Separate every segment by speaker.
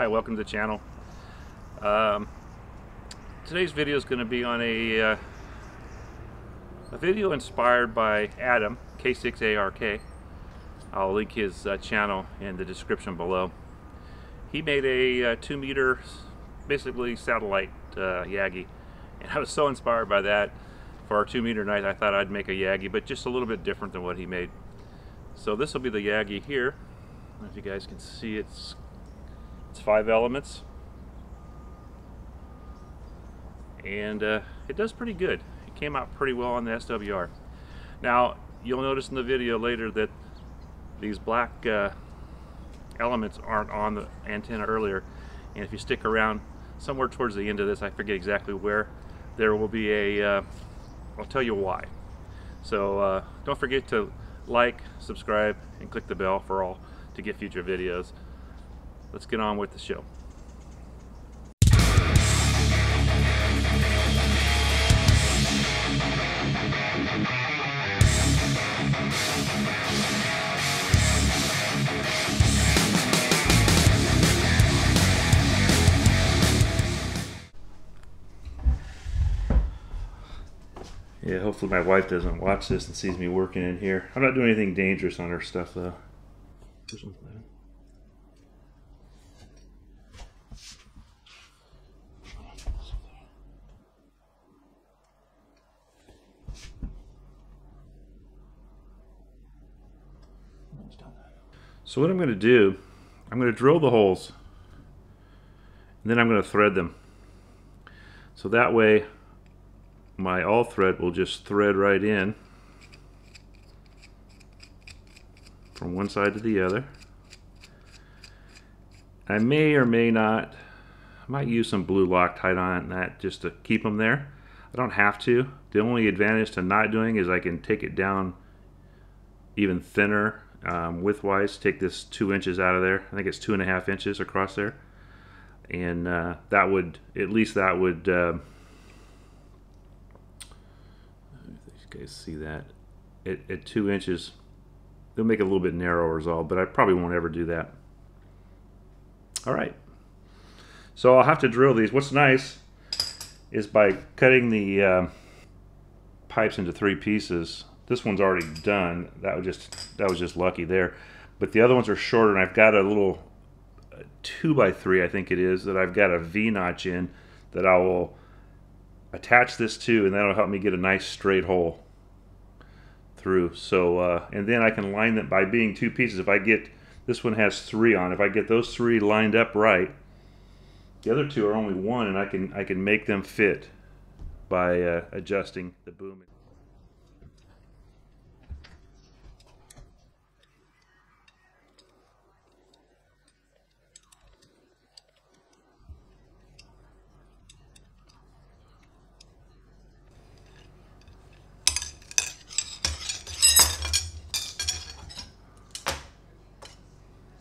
Speaker 1: Hi, welcome to the channel. Um, today's video is going to be on a, uh, a video inspired by Adam, K6ARK. I'll link his uh, channel in the description below. He made a uh, two meter, basically satellite uh, Yagi. And I was so inspired by that. For our two meter night, I thought I'd make a Yagi, but just a little bit different than what he made. So this will be the Yagi here. If you guys can see, it's it's five elements. And uh, it does pretty good. It came out pretty well on the SWR. Now, you'll notice in the video later that these black uh, elements aren't on the antenna earlier. And if you stick around somewhere towards the end of this, I forget exactly where, there will be a. will uh, tell you why. So uh, don't forget to like, subscribe, and click the bell for all to get future videos let's get on with the show. Yeah, hopefully my wife doesn't watch this and sees me working in here. I'm not doing anything dangerous on her stuff though. So what I'm going to do, I'm going to drill the holes and then I'm going to thread them. So that way my all thread will just thread right in from one side to the other. I may or may not, I might use some blue Loctite on that just to keep them there. I don't have to. The only advantage to not doing is I can take it down even thinner um, width-wise. Take this two inches out of there. I think it's two and a half inches across there, and uh, that would at least that would. Uh, you guys see that at, at two inches, they'll make it a little bit narrower as all, but I probably won't ever do that. All right, so I'll have to drill these. What's nice is by cutting the uh, pipes into three pieces, this one's already done. That was just that was just lucky there. But the other ones are shorter, and I've got a little two by three, I think it is, that I've got a V notch in that I will attach this to, and that'll help me get a nice straight hole through. So, uh, and then I can line them by being two pieces. If I get this one has three on, if I get those three lined up right, the other two are only one, and I can I can make them fit by uh, adjusting the boom.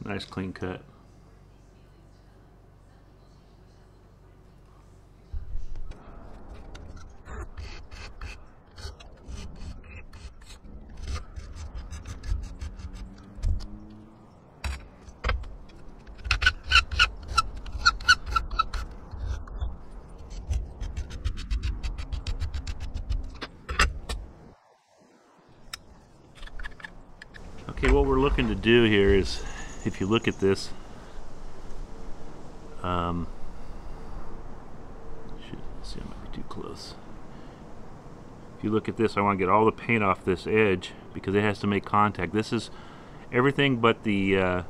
Speaker 1: Nice clean cut. Okay, what we're looking to do here is if you look at this, um, see, I might be too close. If you look at this, I want to get all the paint off this edge because it has to make contact. This is everything but the uh,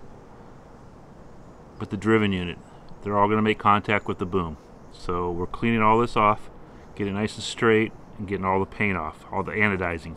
Speaker 1: but the driven unit. They're all going to make contact with the boom. So we're cleaning all this off, getting nice and straight, and getting all the paint off, all the anodizing.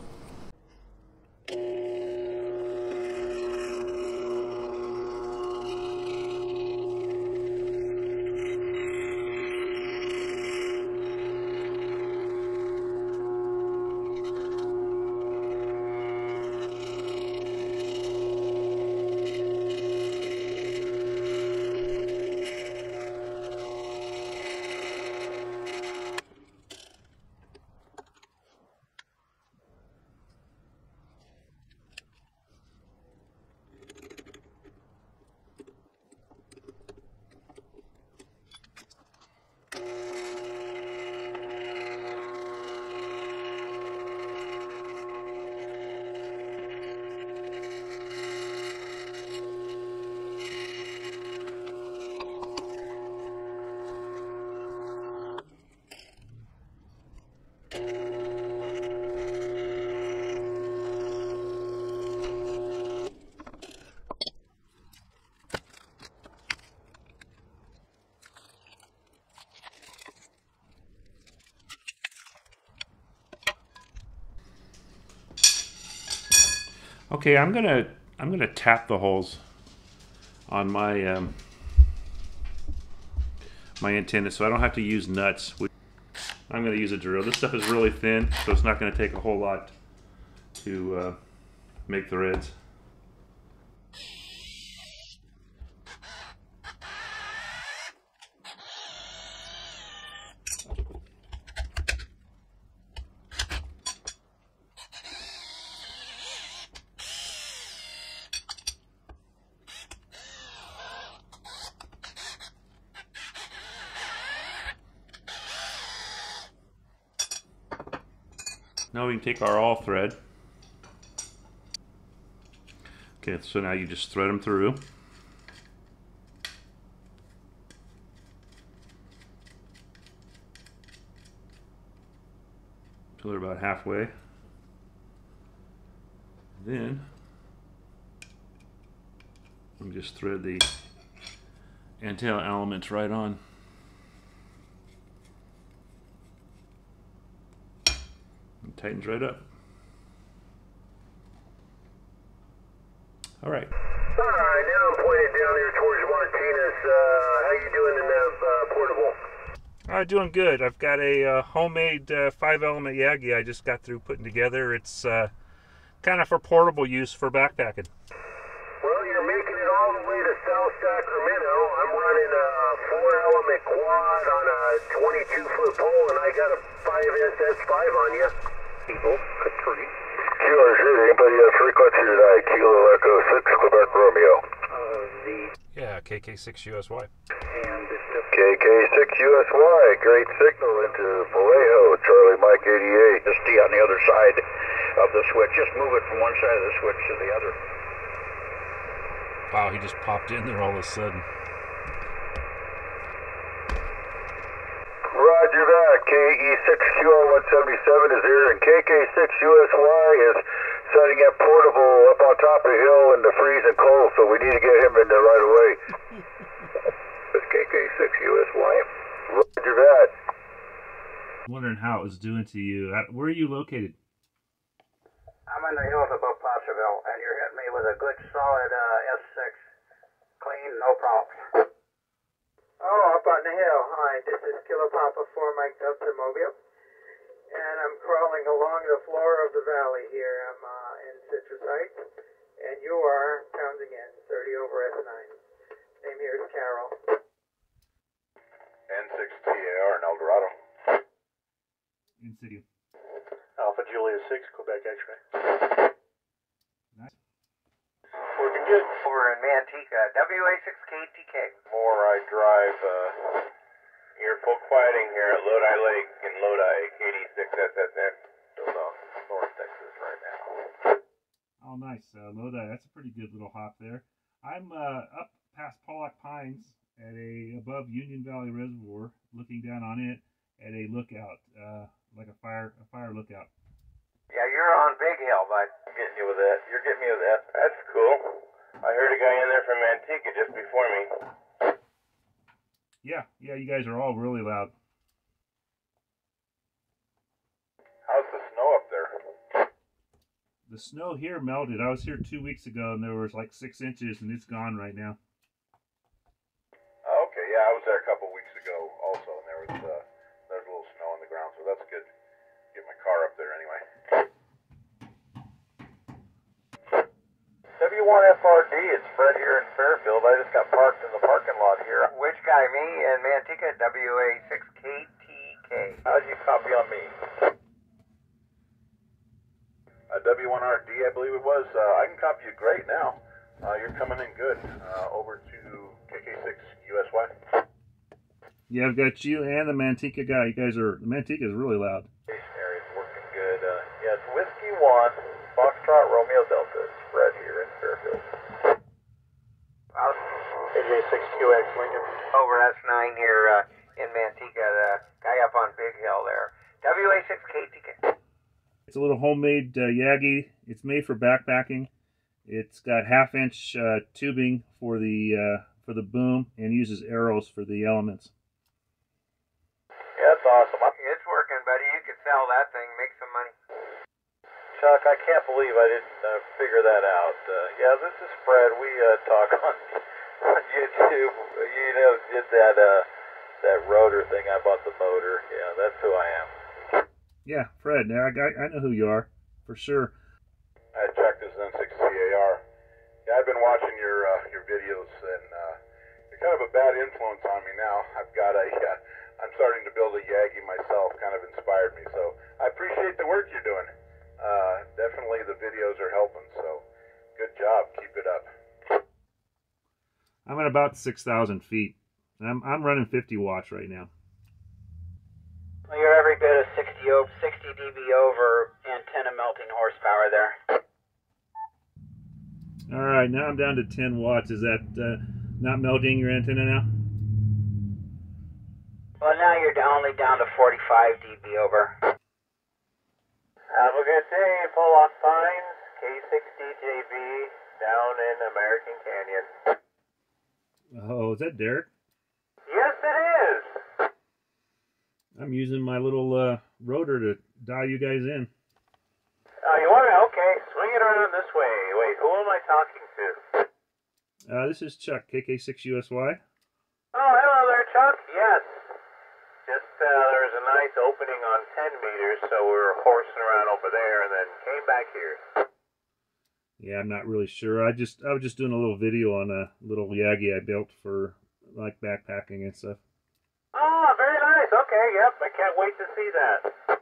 Speaker 1: Okay, I'm gonna I'm gonna tap the holes on my um, my antenna so I don't have to use nuts. I'm gonna use a drill. This stuff is really thin, so it's not gonna take a whole lot to uh, make threads. Now we can take our all thread. Okay, so now you just thread them through. Until they're about halfway. Then, we just thread the antenna elements right on. Tightens right up. All right.
Speaker 2: All right, now I'm pointed down here towards Martinez. Uh, how you doing in that uh, portable?
Speaker 1: All right, doing good. I've got a uh, homemade uh, five-element Yagi I just got through putting together. It's uh, kind of for portable use for backpacking.
Speaker 2: Well, you're making it all the way to South Sacramento. I'm running a four-element quad on a 22-foot pole, and I got a 5SS5 on you. Eagle, Capri. QRZ, anybody have frequency tonight? Kilo Echo 6, Quebec Romeo. Uh,
Speaker 1: the... Yeah, KK6USY.
Speaker 2: And KK6USY, great signal into Vallejo, Charlie Mike 88.
Speaker 3: Just D on the other side of the switch. Just move it from one side of the switch to the other.
Speaker 1: Wow, he just popped in there all of a sudden.
Speaker 2: Roger that. KE6QR177 is here, and KK6USY is setting up portable up on top of the hill in the freezing cold, so we need to get him in there right away. It's KK6USY. Roger that.
Speaker 1: I'm wondering how it was doing to you. Where are you located?
Speaker 4: I'm in the hills above Placerville, and you're hitting me with a good solid uh, S6. Clean, no problems. Oh, up on the hill. Hi, this is Kilo Papa 4 Mike Delta Mobile. And I'm crawling along the floor of the valley here. I'm uh, in Citrus Heights. And you are pounding in 30 over S9. Name here is Carol.
Speaker 3: N6TAR in El Dorado.
Speaker 1: In City.
Speaker 3: Alpha Julia 6, Quebec X-ray.
Speaker 4: Nice. Working good. We're in Manteca, WA6KTK.
Speaker 3: More I drive, uh, you're full quieting here at Lodi Lake in Lodi, 86SSN. Still uh, North Texas right now.
Speaker 1: Oh, nice. Uh, Lodi, that's a pretty good little hop there. I'm uh, up past Pollock Pines at a above Union Valley Reservoir, looking down on it at a lookout, uh, like a fire a fire lookout.
Speaker 4: Yeah, you're on Big Hill, bud.
Speaker 3: I'm getting you with that. You're getting me with that. That's cool. I heard a guy in there from Manteca just before me.
Speaker 1: Yeah, yeah, you guys are all really loud.
Speaker 3: How's the snow up there?
Speaker 1: The snow here melted. I was here two weeks ago and there was like six inches and it's gone right now.
Speaker 3: Okay, yeah, I was there a couple weeks ago also and there was uh, there's a little snow on the ground, so that's good. Get my car up there anyway. W1FRD, it's Fred here in Fairfield. I just got parked in the parking lot here.
Speaker 4: Which guy, me and Manteca, WA6KTK.
Speaker 3: How'd you copy on me? W1RD, I believe it was. Uh, I can copy you great now. Uh, you're coming in good. Uh, over to KK6USY.
Speaker 1: Yeah, I've got you and the Manteca guy. You guys are, the Manteca is really loud.
Speaker 3: Station area is working good. Uh, yeah, it's Whiskey 1, Foxtrot, Romeo Delta. It's Fred here in Fairfield.
Speaker 4: AJ6QX Lincoln. Over S9 here uh, in Manteca, the guy up on Big Hill there. WA6KTK.
Speaker 1: It's a little homemade uh, Yagi. It's made for backpacking. It's got half inch uh, tubing for the uh, for the boom and uses arrows for the elements.
Speaker 3: Yeah, that's awesome.
Speaker 4: It's working, buddy. You could sell that thing, make some money.
Speaker 3: Chuck, I can't believe I didn't uh, figure that out. Uh, yeah, this is Fred. We uh, talk on on YouTube. You know, did that uh, that rotor thing. I bought the motor. Yeah, that's who I am.
Speaker 1: Yeah, Fred. Now I, got- I know who you are for sure.
Speaker 3: I Chuck this N6 CAR. Yeah, I've been watching your uh, your videos, and uh, you're kind of a bad influence on me now. I've got a, uh, I'm starting to build a Yagi myself. Kind of inspired me, so I appreciate the work you're doing. Uh, definitely, the videos are helping. So, good job. Keep it up.
Speaker 1: I'm at about six thousand feet. And I'm I'm running 50 watts right now.
Speaker 4: Well, you're every bit of 60, o- 60 dB over antenna melting horsepower there.
Speaker 1: All right, now I'm down to 10 watts. Is that uh, not melting your antenna now?
Speaker 4: Well, now you're down- only down to 45 dB over.
Speaker 3: Have a good day. Full on signs. K6DJB down in American Canyon.
Speaker 1: Oh, is that Derek?
Speaker 3: Yes, it is.
Speaker 1: I'm using my little uh, rotor to dial you guys in.
Speaker 3: Oh, you want to? Okay, swing it around this way. Wait, who am I talking to?
Speaker 1: Uh, this is Chuck, KK6USY.
Speaker 3: Oh, hello there, Chuck. Yes. Just, uh, there was a nice opening on 10 meters, so we were horsing around over there and then came back here.
Speaker 1: Yeah, I'm not really sure. I just I was just doing a little video on a little Yagi I built for like backpacking and stuff.
Speaker 3: Oh, very nice. Okay, yep. I can't wait to see that.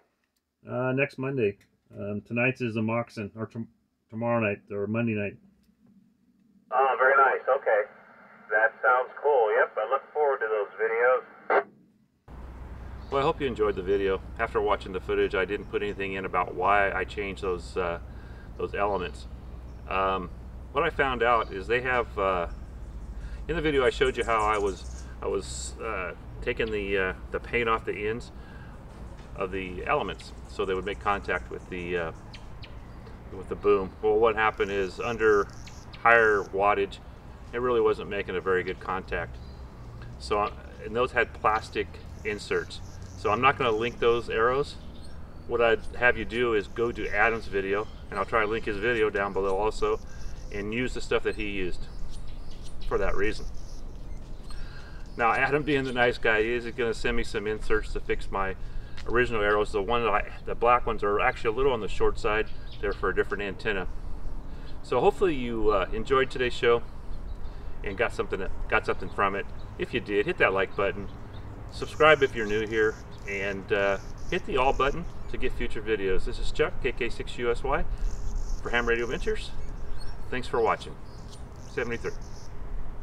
Speaker 1: Uh, next Monday. Um, tonight's is a Moxon, or tom tomorrow night or Monday night.
Speaker 3: Oh, very nice. Okay. That sounds cool. Yep, I look forward to those videos.
Speaker 1: Well, I hope you enjoyed the video. After watching the footage, I didn't put anything in about why I changed those uh, those elements. Um, what I found out is they have uh, in the video I showed you how I was I was uh, taking the uh, the paint off the ends of the elements so they would make contact with the uh, with the boom. Well, what happened is under higher wattage, it really wasn't making a very good contact. So, and those had plastic inserts. So I'm not going to link those arrows. What I'd have you do is go to Adam's video, and I'll try to link his video down below also, and use the stuff that he used for that reason. Now, Adam being the nice guy, he is going to send me some inserts to fix my original arrows. The one that I, the black ones are actually a little on the short side. They're for a different antenna. So hopefully you uh, enjoyed today's show and got something got something from it. If you did, hit that like button. Subscribe if you're new here, and uh, hit the all button to get future videos. This is Chuck, KK6USY, for Ham Radio Adventures. Thanks for watching. 73.